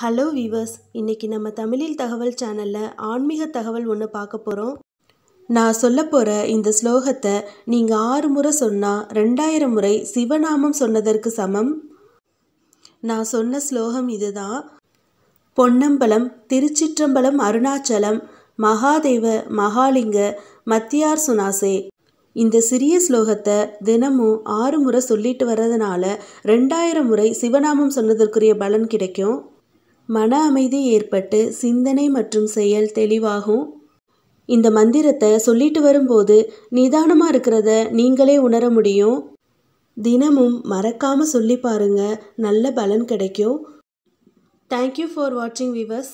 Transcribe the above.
Hello viewers இன்னைக்கு நம்ம தமிழில் தகவல் சேனலில் ஆன்மீக தகவல் ஒன்று பார்க்க போகிறோம் நான் சொல்ல போகிற இந்த ஸ்லோகத்தை நீங்கள் ஆறு முறை சொன்னால் ரெண்டாயிரம் முறை சிவநாமம் சொன்னதற்கு சமம். நான் சொன்ன ஸ்லோகம் இதுதான். பொன்னம்பலம் திருச்சிற்றம்பலம் அருணாச்சலம் மகாதேவ மகாலிங்க மத்தியார் சுனாசே இந்த சிறிய ஸ்லோகத்தை தினமும் ஆறு முறை சொல்லிட்டு வர்றதுனால ரெண்டாயிரம் முறை சிவநாமம் சொன்னதற்குரிய பலன் கிடைக்கும். மன அமைதி ஏற்பட்டு சிந்தனை மற்றும் செயல் தெளிவாகும். இந்த மந்திரத்தை சொல்லிட்டு வரும்போது நிதானமாக இருக்கிறத நீங்களே உணர முடியும். தினமும் மறக்காமல் சொல்லி பாருங்க. நல்ல பலன் கிடைக்கும். தேங்க்யூ ஃபார் வாட்சிங் விவர்ஸ்